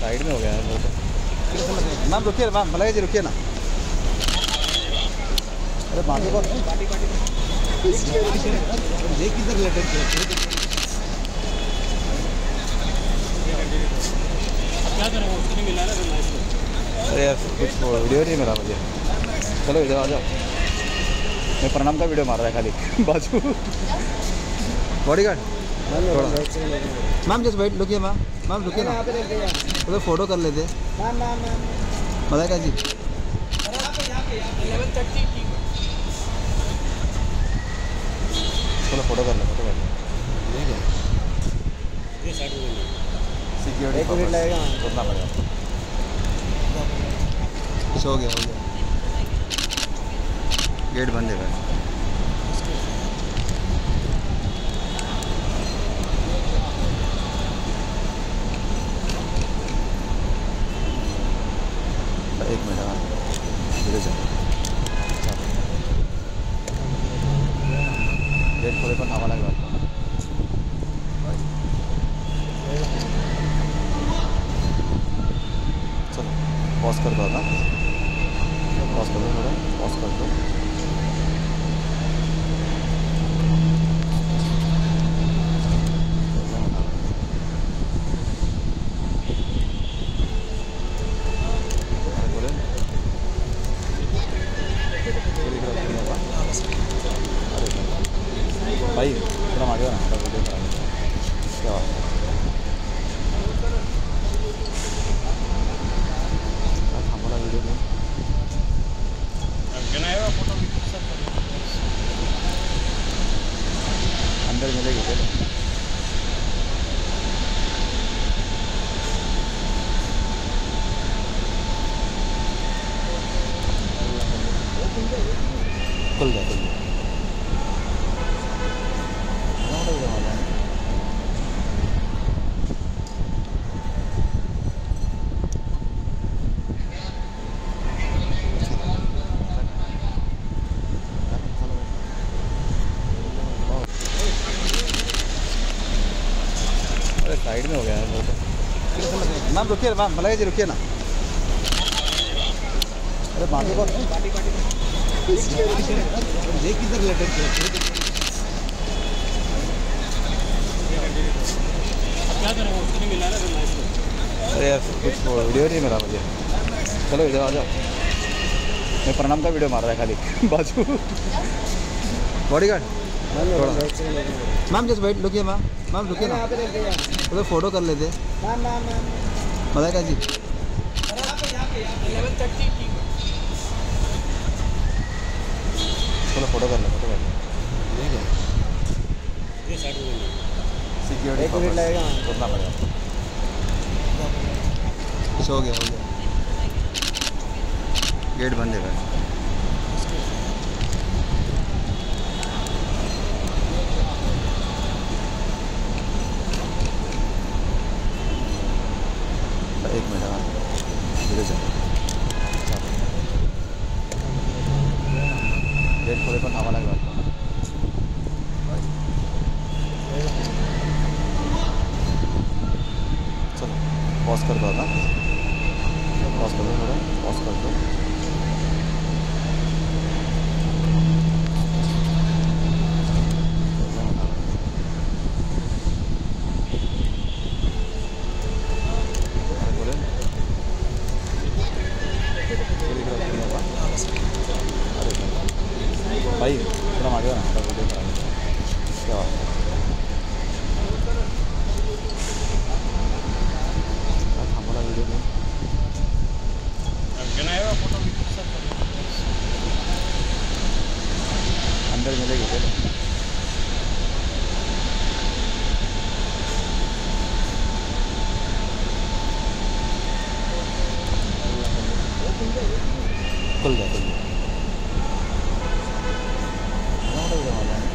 Side में हो गया है वो तो। मैम रुकिए मैम मलाइका जी रुकिए ना। अरे बाकी को ये किधर रिलेटेड अरे यार कुछ वीडियो नहीं मिला मुझे। चलो इधर आ जाओ। मैं प्रणाम का वीडियो मार रहा है खाली। बाजू। Bodyguard ma'am just wait रुकिए मैम। मैम रुकिए ना। उधर फ़ोटो कर लेते। मलाइका जी? चलो फ़ोटो कर लो फ़ोटो कर लो सिक्योरिटी करना पड़ेगा। हो गया हो गया गेट बंद है भाई। एक मिनट हाँ धीरे चलो गेट खोले पण थांबा लागला अरे भाई थोड़ा मागे ना थोड़ा वीडियो करा क्या बात है क्या थांबवला व्हिडिओ घेऊन अंदर मध्ये घेते खुल गया खुल गया एवढा व्हिडिओ माझा अरे साइड में हो गया है वो तो। मैम, रुकिए मैम मलाइका जी, रुकिए ना। अरे, बाकी को अरे यार कुछ वीडियो नहीं मिला मुझे। चलो, इधर आ जाओ। मैं प्रणाम का वीडियो मार रहा है खाली। बाजू। Bodyguard ma'am just wait रुकिए मैम। मैम रुकिए ना। उधर फ़ोटो कर लेते। मलाइका जी। चलो फ़ोटो कर लो फ़ोटो कर लो। सिक्योरिटी करना पड़ेगा। कुछ हो गया हो गया। गेट बंद है भाई। एक मिनट हाँ धीरे चलो ahí, una marihuana, la culeta. Aquí abajo. अंदर मिलेगी बोलो खुल गया खुल गया とういま